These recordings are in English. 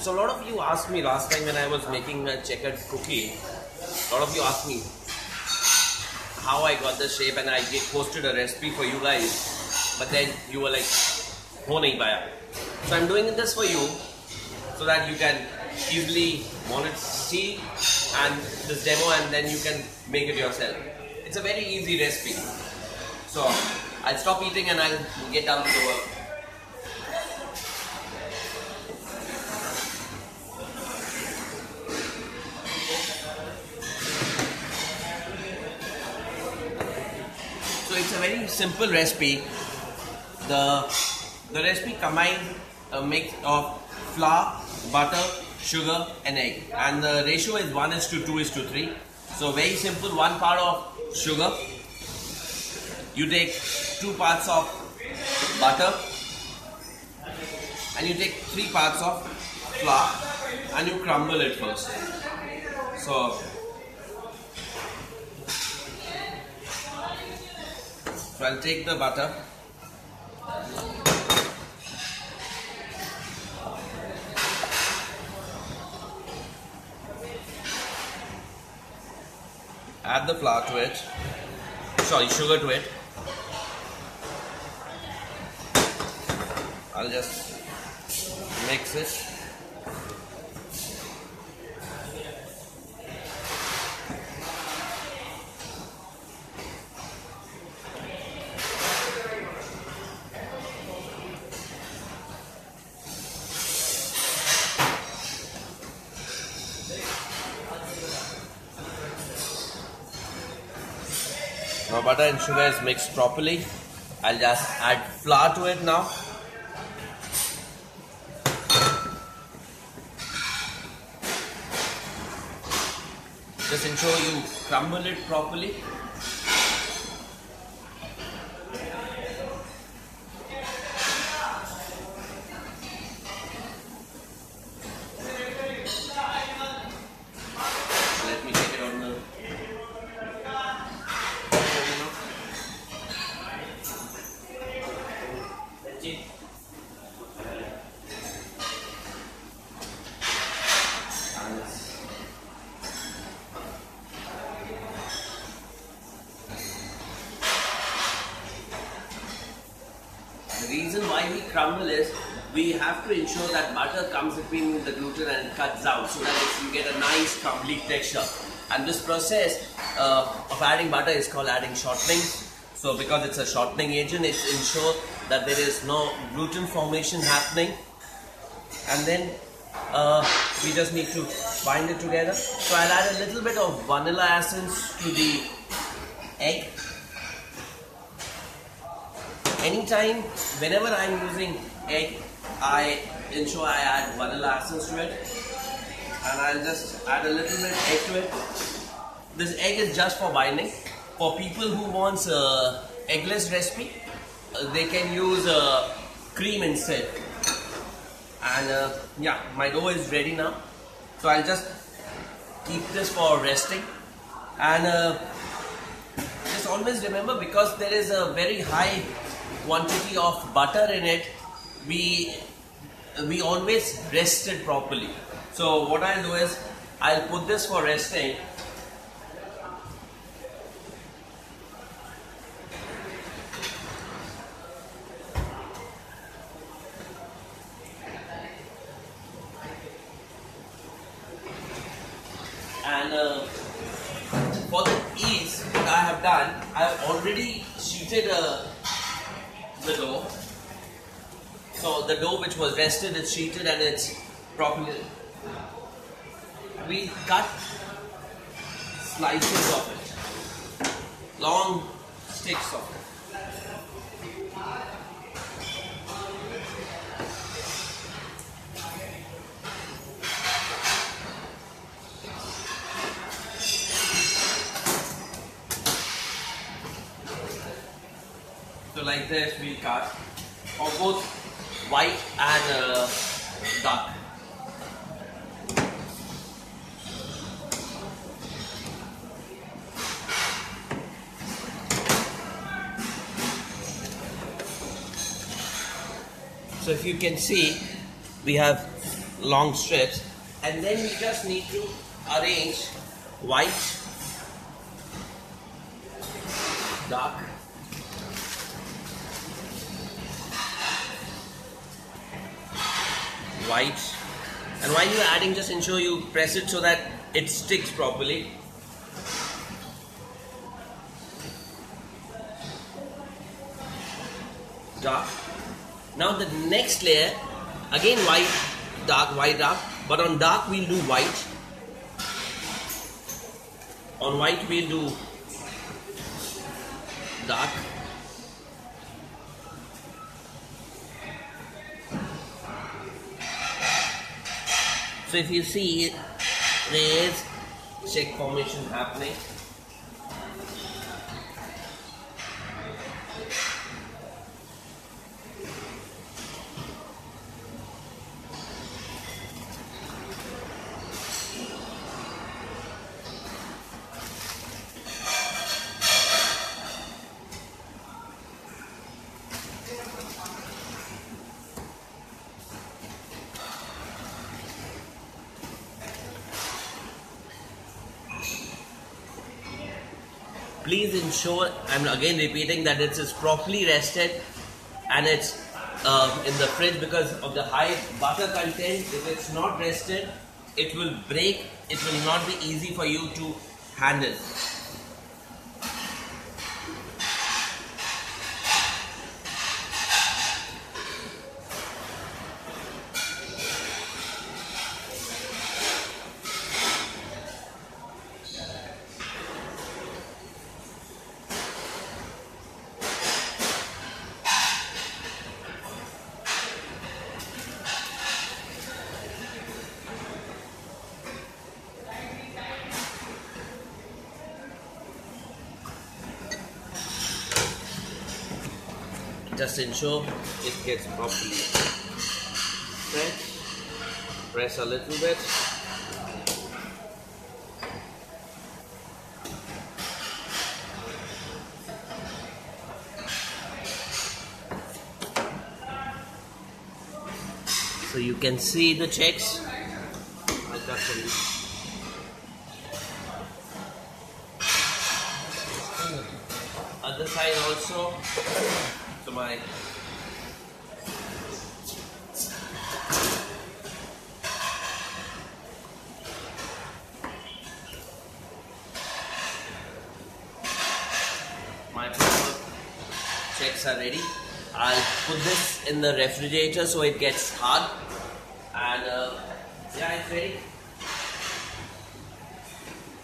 So a lot of you asked me last time when I was making a checkered cookie, a lot of you asked me how I got the shape and I posted a recipe for you guys. But then you were like, ho nahi paya. So I'm doing this for you so that you can easily monitor, see and this demo and then you can make it yourself. It's a very easy recipe. So I'll stop eating and I'll get down to the work. So it's a very simple recipe. The the recipe combines a mix of flour, butter, sugar, and egg, and the ratio is one is to two is to three. So very simple. One part of sugar. You take two parts of butter, and you take three parts of flour, and you crumble it first. So So I'll take the butter. Add the flour to it. Sorry, sugar to it. I'll just mix it. Now butter and sugar is mixed properly. I'll just add flour to it now. Just ensure you crumble it properly. Why we crumble is we have to ensure that butter comes between the gluten and cuts out so that you get a nice crumbly texture. And this process uh, of adding butter is called adding shortening. So because it's a shortening agent, it ensures that there is no gluten formation happening. And then uh, we just need to bind it together. So I'll add a little bit of vanilla essence to the egg anytime whenever i'm using egg i ensure i add vanilla essence to it. And i'll just add a little bit egg to it. This egg is just for binding. For people who wants a eggless recipe uh, they can use uh, cream instead. And uh, yeah my dough is ready now. So i'll just keep this for resting. And uh, just always remember because there is a very high quantity of butter in it we we always rest it properly. So what i'll do is i'll put this for resting. And uh, for the ease, I have done, I have already sheeted uh, the dough. So the dough which was rested is sheeted and it's properly. We cut slices of it, long sticks of it. So like this we cut of both white and uh, dark. So if you can see, we have long strips and then we just need to arrange white, dark, white and while you're adding just ensure you press it so that it sticks properly. Dark. Now the next layer again white dark white dark. But on dark we'll do white. On white we'll do dark so if you see there is check formation happening please ensure i'm again repeating that it is properly rested and it's uh, in the fridge because of the high butter content. If it's not rested it will break. It will not be easy for you to handle just ensure it gets properly press press a little bit. So you can see the checks. Other side also to my my checks are ready. I'll put this in the refrigerator so it gets hard. And uh, yeah it's ready.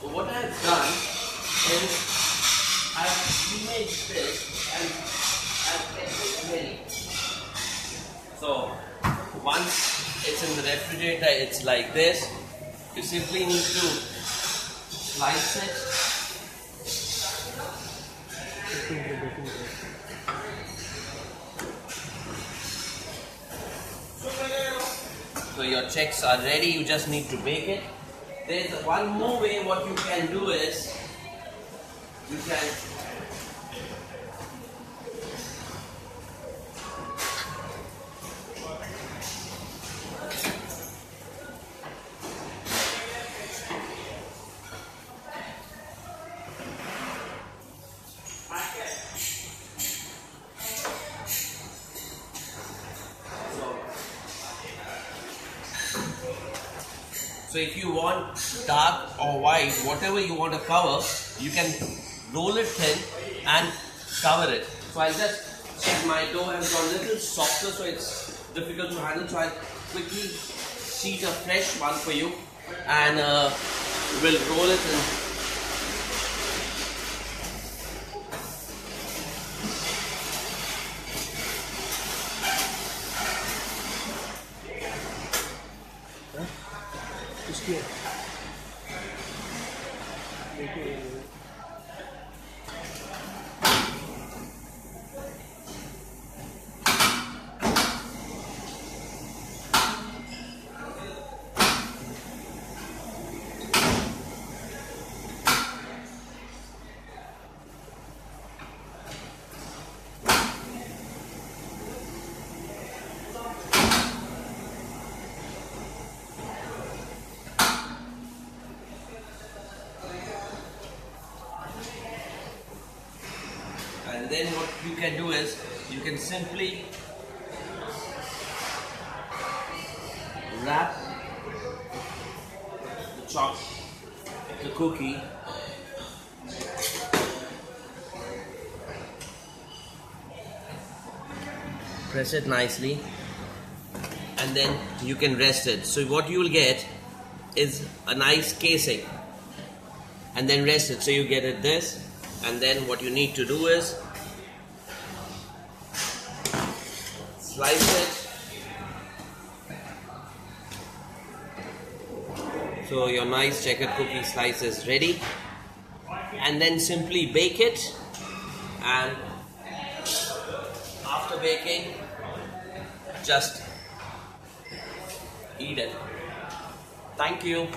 What I've done is I've made this and so once it's in the refrigerator, it's like this. You simply need to slice it. So your checks are ready, you just need to bake it. There's one more way what you can do is you can So if you want dark or white, whatever you want to cover, you can roll it thin and cover it. So I'll just check my dough has got a little softer so it's difficult to handle. So I'll quickly sheet a fresh one for you and uh, we'll roll it in can do is you can simply wrap the choc the cookie press it nicely and then you can rest it. So what you will get is a nice casing and then rest it. So you get it this and then what you need to do is slice it. So your nice checkered cookie slice is ready. And then simply bake it. And after baking just eat it. Thank you